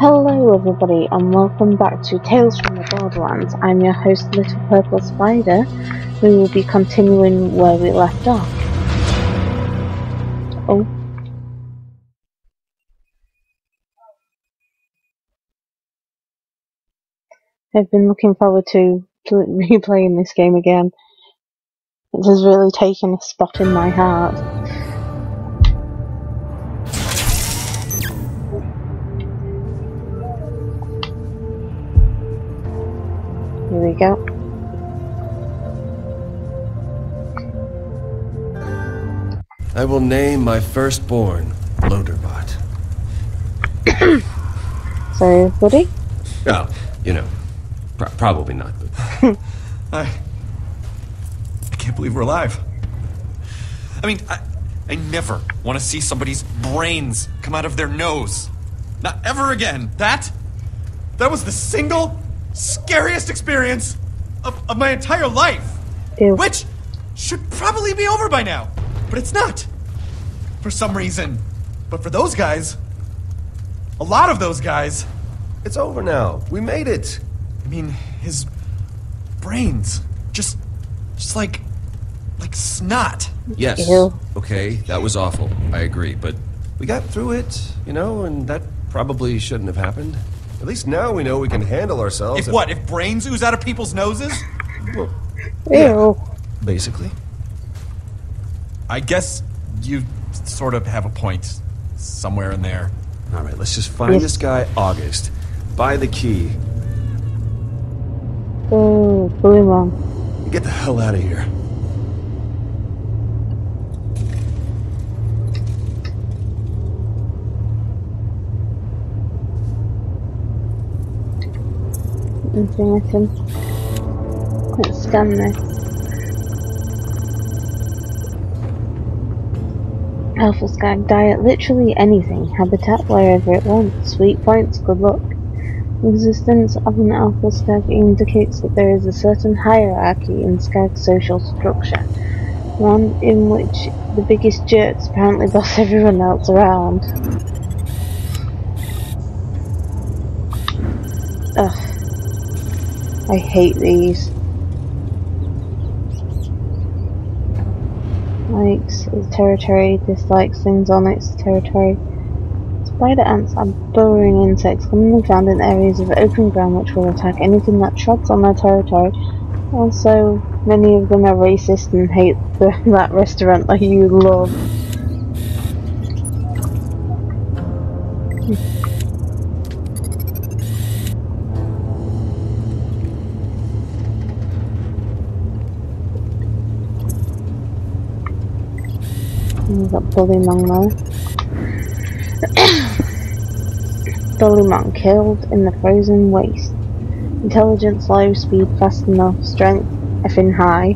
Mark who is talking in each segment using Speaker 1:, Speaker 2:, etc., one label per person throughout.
Speaker 1: Hello everybody and welcome back to Tales from the Borderlands. I'm your host Little Purple Spider. We will be continuing where we left off. Oh. I've been looking forward to replaying this game again. It has really taken a spot in my heart. Here we go.
Speaker 2: I will name my firstborn Loaderbot.
Speaker 1: So, everybody,
Speaker 2: Oh, you know, pro- probably not. But
Speaker 3: I. I can't believe we're alive. I mean, I, I never want to see somebody's brains come out of their nose. Not ever again. That. That was the single scariest experience of, of my entire life.
Speaker 1: Ew.
Speaker 3: Which should probably be over by now. But it's not. For some reason. But for those guys, a lot of those guys,
Speaker 2: it's over now. We made it.
Speaker 3: I mean, his brains just just like like snot.
Speaker 2: Yes.
Speaker 1: Ew.
Speaker 2: Okay, that was awful. I agree, but we got through it, you know, and that probably shouldn't have happened. At least now we know we can handle ourselves.
Speaker 3: If what? If brains ooze out of people's noses?
Speaker 2: Well,
Speaker 1: ew.
Speaker 2: basically.
Speaker 3: I guess you sort of have a point somewhere in there.
Speaker 2: All right, let's just find
Speaker 1: Yes.
Speaker 2: this guy, August. Buy the key.
Speaker 1: Oh, blue mom.
Speaker 2: Get the hell out of here.
Speaker 1: Infinitum. Let's scan this. Alpha Skag diet, literally anything. Habitat wherever it wants. Sweet points, good luck. Existence of an alpha skag indicates that there is a certain hierarchy in skag's social structure. One in which the biggest jerks apparently boss everyone else around. I hate these. Likes its territory, dislikes things on its territory. Spider ants are burrowing insects commonly found in areas of open ground which will attack anything that treads on their territory. Also, many of them are racist and hate the, that restaurant that you love. Got Bullymong there. Bullymong killed in the frozen waste. Intelligence low, speed fast enough, strength effing high.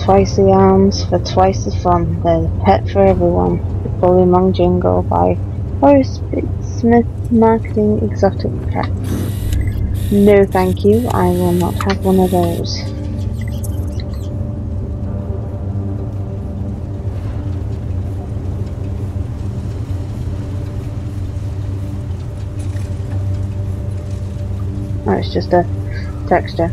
Speaker 1: Twice the arms for twice the fun. They're the pet for everyone. The Bullymong jingle by Horace Smith Marketing Exotic Pets. No thank you, I will not have one of those. Oh, it's just a texture.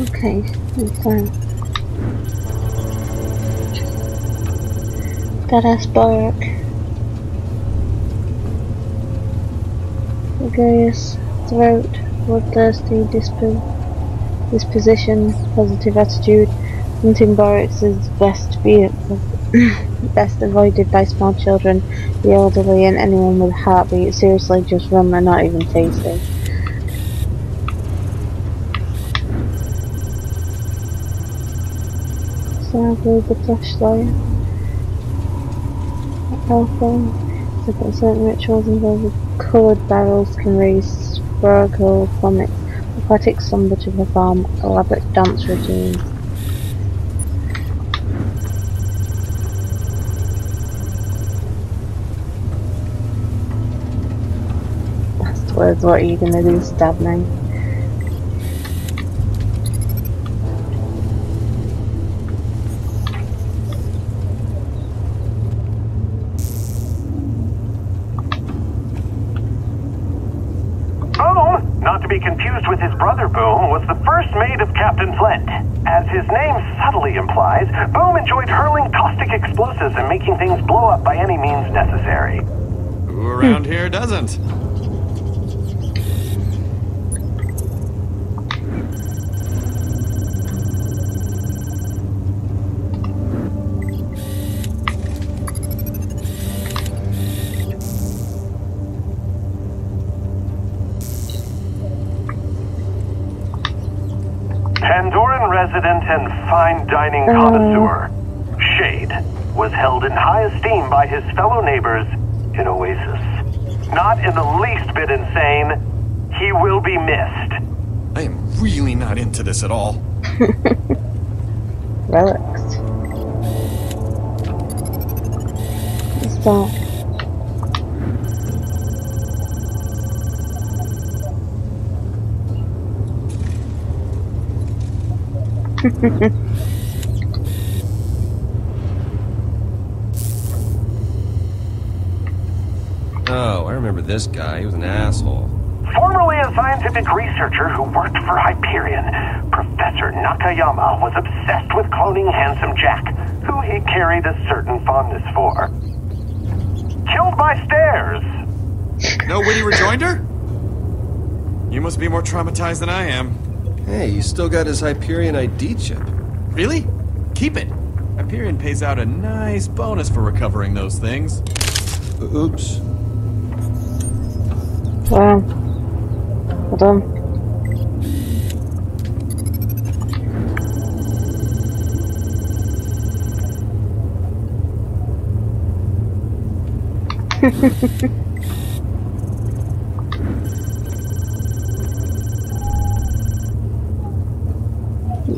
Speaker 1: Okay, that's fine. Badass bark. Gregarious throat, bloodthirsty dispo disposition, positive attitude. Hunting barracks is best be best avoided by small children, the elderly, and anyone with a heartbeat. Seriously, just run. They're not even tasty. Sadly, the flashlight. Alpha. So that certain rituals involving coloured barrels can raise sparkle plummets. Aquatic slumber to perform elaborate dance routines. Last words, what are you gonna do, stab me?
Speaker 4: not to be confused with his brother Boom, was the first mate of Captain Flynt. As his name subtly implies, Boom enjoyed hurling caustic explosives and making things blow up by any means necessary.
Speaker 3: Who around hmm. here doesn't?
Speaker 4: Pandoran resident and fine dining connoisseur, Shade, was held in high esteem by his fellow neighbors in Oasis. Not in the least bit insane, he will be missed.
Speaker 3: I am really not into this at all.
Speaker 1: Relics. What's that?
Speaker 2: Oh, I remember this guy. He was an asshole.
Speaker 4: Formerly a scientific researcher who worked for Hyperion, Professor Nakayama was obsessed with cloning Handsome Jack, who he carried a certain fondness for. Killed by stairs.
Speaker 3: No witty rejoinder? You must be more traumatized than I am.
Speaker 2: Hey, you still got his Hyperion ID chip.
Speaker 3: Really? Keep it. Hyperion pays out a nice bonus for recovering those things.
Speaker 2: Oops.
Speaker 1: Wow. Well done.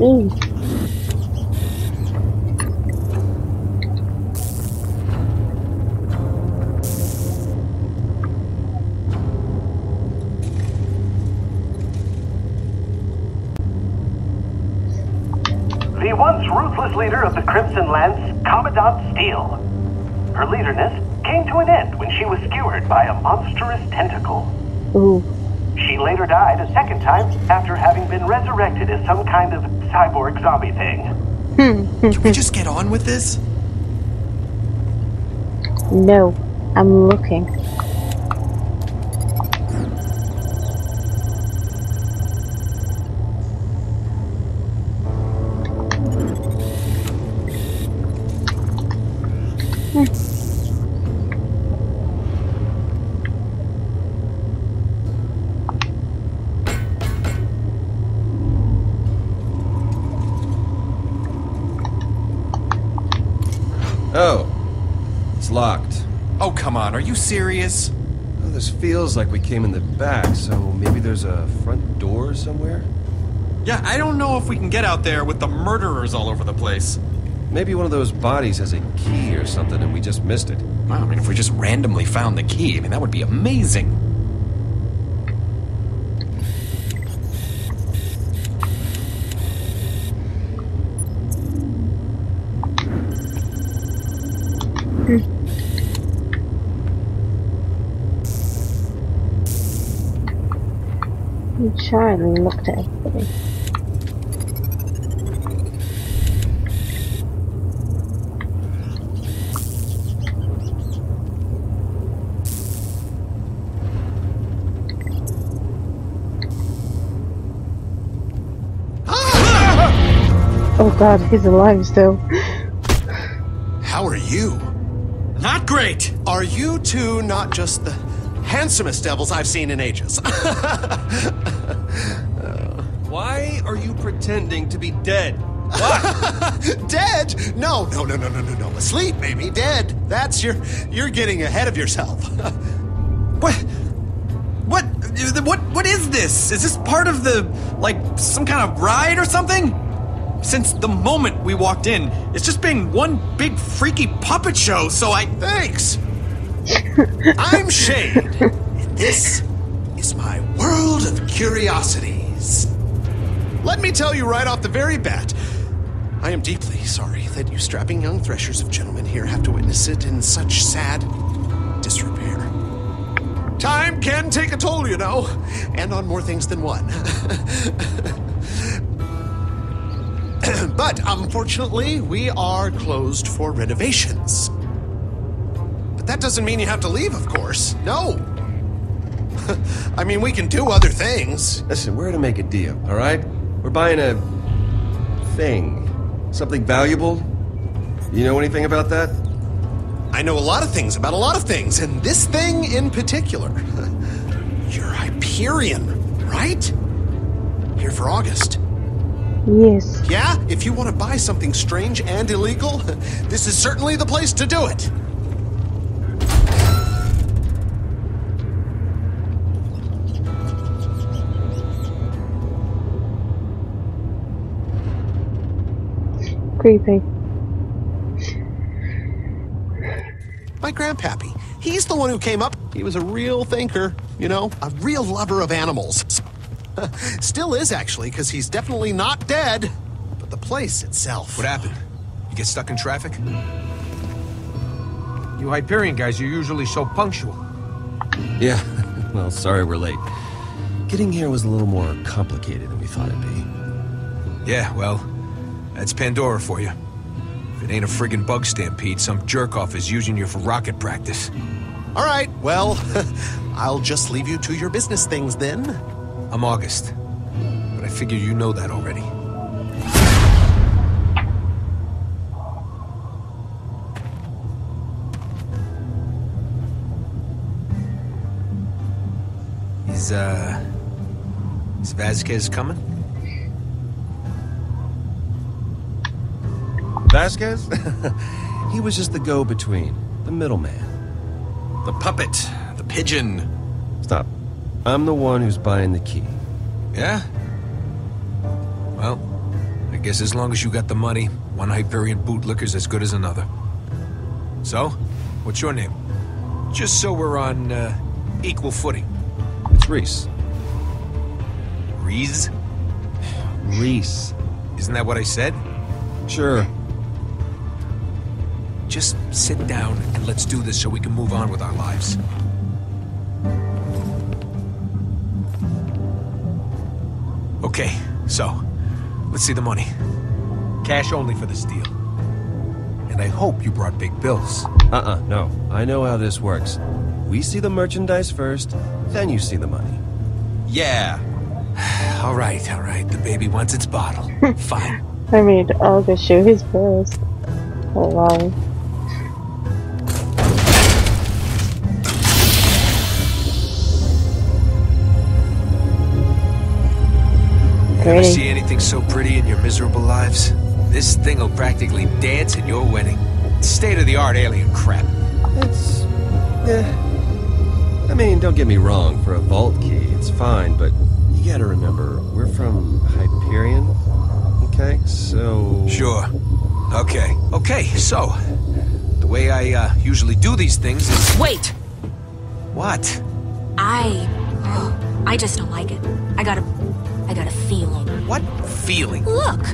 Speaker 1: Ooh.
Speaker 4: The once ruthless leader of the Crimson Lance, Commandant Steele. Her leaderness came to an end when she was skewered by a monstrous tentacle.
Speaker 1: Ooh.
Speaker 4: She later died a second time after having been resurrected as some kind of cyborg zombie thing. Hmm.
Speaker 3: Can we just get on with this?
Speaker 1: No, I'm looking.
Speaker 2: Oh, it's locked.
Speaker 3: Oh, come on. Are you serious?
Speaker 2: Oh, this feels like we came in the back, so maybe there's a front door somewhere?
Speaker 3: Yeah, I don't know if we can get out there with the murderers all over the place.
Speaker 2: Maybe one of those bodies has a key or something and we just missed it.
Speaker 3: Wow, I mean, if we just randomly found the key, I mean, that would be amazing.
Speaker 1: Charlie looked at everybody. Oh god, he's alive still.
Speaker 5: How are you?
Speaker 3: Not great!
Speaker 5: Are you two not just the handsomest devils I've seen in ages?
Speaker 2: Why are you pretending to be dead? What?
Speaker 5: Dead? No, no, no, no, no, no, no. Asleep, maybe. Dead. That's your. You're getting ahead of yourself.
Speaker 3: What? What? What? What is this? Is this part of the like some kind of ride or something? Since the moment we walked in, it's just been one big freaky puppet show. So I.
Speaker 5: Thanks. I'm Shade. And this is my world of curiosities. Let me tell you right off the very bat. I am deeply sorry that you strapping young threshers of gentlemen here have to witness it in such sad disrepair. Time can take a toll, you know, and on more things than one. but unfortunately, we are closed for renovations. But that doesn't mean you have to leave, of course. No. I mean, we can do other things.
Speaker 2: Listen, we're to make a deal, all right? We're buying a thing. Something valuable. You know anything about that?
Speaker 5: I know a lot of things about a lot of things, and this thing in particular. You're Hyperion, right? Here for August.
Speaker 1: Yes.
Speaker 5: Yeah, if you want to buy something strange and illegal, this is certainly the place to do it.
Speaker 1: Creepy.
Speaker 5: My grandpappy. He's the one who came up. He was a real thinker, you know, a real lover of animals. Still is, actually, because he's definitely not dead. But the place itself.
Speaker 6: What happened? You get stuck in traffic? You Hyperion guys are usually so punctual.
Speaker 2: Yeah. well, sorry we're late. Getting here was a little more complicated than we thought it'd be.
Speaker 6: Yeah, well, that's Pandora for you. If it ain't a friggin' bug stampede, some jerk-off is using you for rocket practice.
Speaker 5: All right, well, I'll just leave you to your business things then.
Speaker 6: I'm August. But I figure you know that already. Is, uh... Is Vasquez coming?
Speaker 2: Vasquez? he was just the go-between, the middleman.
Speaker 3: The puppet, the pigeon.
Speaker 2: Stop. I'm the one who's buying the key.
Speaker 6: Yeah? Well, I guess as long as you got the money, one Hyperion bootlicker's as good as another. So, what's your name? Just so we're on uh, equal footing.
Speaker 2: It's Rhys.
Speaker 6: Rhys?
Speaker 2: Rhys.
Speaker 6: Isn't that what I said?
Speaker 2: Sure.
Speaker 6: Just sit down and let's do this so we can move on with our lives. Okay, so, let's see the money. Cash only for this deal. And I hope you brought big bills.
Speaker 2: Uh-uh, no. I know how this works. We see the merchandise first, then you see the money.
Speaker 3: Yeah.
Speaker 6: All right, all right. The baby wants its bottle. Fine.
Speaker 1: I made August show his first. Oh wow.
Speaker 6: You ever see anything so pretty in your miserable lives? This thing will practically dance at your wedding. State-of-the-art alien crap.
Speaker 2: It's... eh. I mean, don't get me wrong, for a vault key, it's fine, but you gotta remember, we're from Hyperion, okay? So...
Speaker 6: Sure. Okay. Okay, so... The way I uh, usually do these things is...
Speaker 7: Wait!
Speaker 6: What?
Speaker 7: I. oh, I just don't like it. I got a. I got a feeling.
Speaker 6: What feeling?
Speaker 7: Look!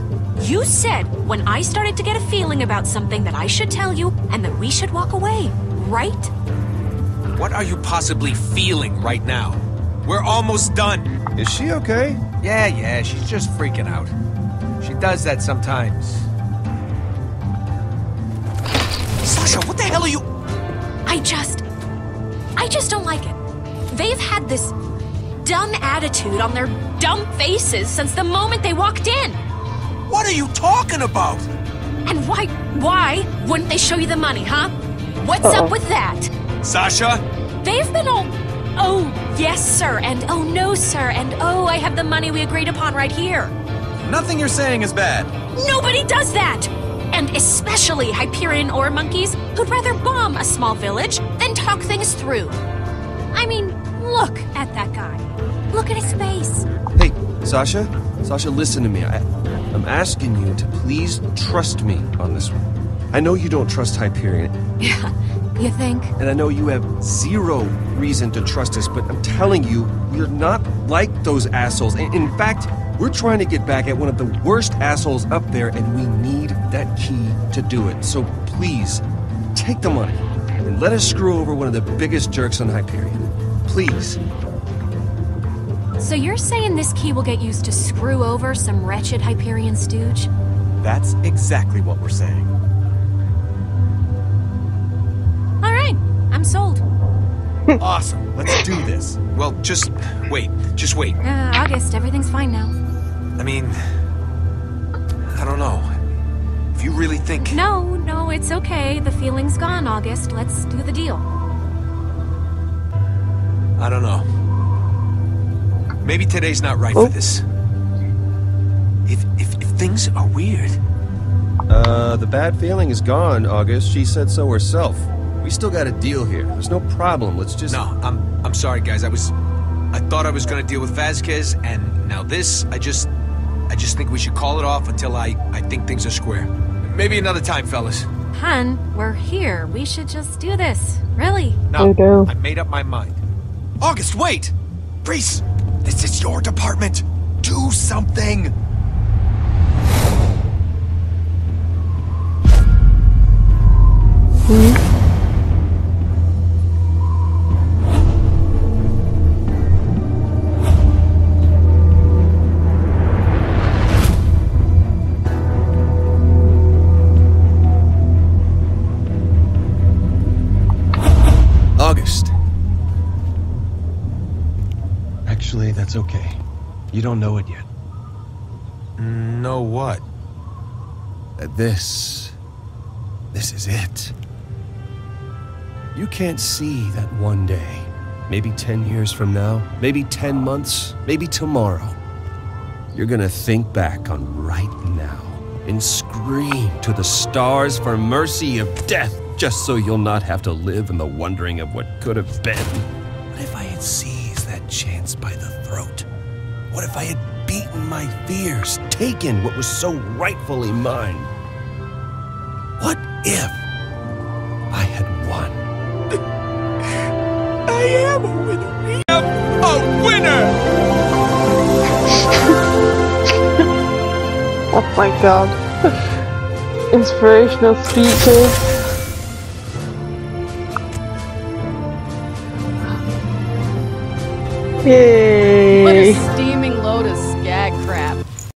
Speaker 7: You said when I started to get a feeling about something that I should tell you and that we should walk away, right?
Speaker 6: What are you possibly feeling right now? We're almost done.
Speaker 2: Is she okay?
Speaker 6: Yeah, yeah, she's just freaking out. She does that sometimes. Sasha, what the hell are you...
Speaker 7: I just. I just don't like it. They've had this dumb attitude on their dumb faces since the moment they walked in.
Speaker 6: What are you talking about?
Speaker 7: And why. Why wouldn't they show you the money, huh? What's
Speaker 1: Uh-oh.
Speaker 7: up with that?
Speaker 6: Sasha?
Speaker 7: They've been all. Oh, yes, sir, and oh, no, sir, and oh, I have the money we agreed upon right here.
Speaker 3: Nothing you're saying is bad.
Speaker 7: Nobody does that! And especially Hyperion or monkeys who'd rather bomb a small village than talk things through. I mean, look at that guy. Look at his face.
Speaker 2: Sasha? Sasha, listen to me. I, I'm asking you to please trust me on this one. I know you don't trust Hyperion,
Speaker 7: Yeah, you think?
Speaker 2: and I know you have zero reason to trust us, but I'm telling you, we're not like those assholes. In, in fact, we're trying to get back at one of the worst assholes up there, and we need that key to do it. So please, take the money and let us screw over one of the biggest jerks on Hyperion. please.
Speaker 7: So you're saying this key will get used to screw over some wretched Hyperion stooge?
Speaker 3: That's exactly what we're saying.
Speaker 7: All right, I'm sold.
Speaker 3: Awesome. Let's do this.
Speaker 6: Well, just wait. Just wait.
Speaker 7: Uh, August, everything's fine now.
Speaker 6: I mean, I don't know. If you really think.
Speaker 7: No, no, it's okay. The feeling's gone, August. Let's do the deal.
Speaker 6: I don't know. Maybe today's not right
Speaker 1: Oh.
Speaker 6: for this. If, if if things are weird,
Speaker 2: Uh, the bad feeling is gone, August. She said so herself. We still got a deal here. There's no problem. Let's just.
Speaker 6: no, I'm I'm sorry, guys. I was, I thought I was gonna deal with Vasquez, and now this. I just, I just think we should call it off until I I think things are square. Maybe another time, fellas.
Speaker 7: Hun, we're here. We should just do this. Really?
Speaker 6: No. I made up my mind.
Speaker 3: August, wait! Rhys, this is your department. Do something.
Speaker 2: August. Actually, that's okay. You don't know it yet.
Speaker 6: No, what?
Speaker 2: This. This is it. You can't see that one day. Maybe 10 years from now, maybe 10 months, maybe tomorrow. You're gonna think back on right now and scream to the stars for mercy of death just so you'll not have to live in the wondering of what could have been. What if I had seized that chance by the throat? What if I had beaten my fears, taken what was so rightfully mine? What if I had won?
Speaker 3: I am a winner. I am a winner!
Speaker 1: Oh my god. Inspirational speeches. Yay!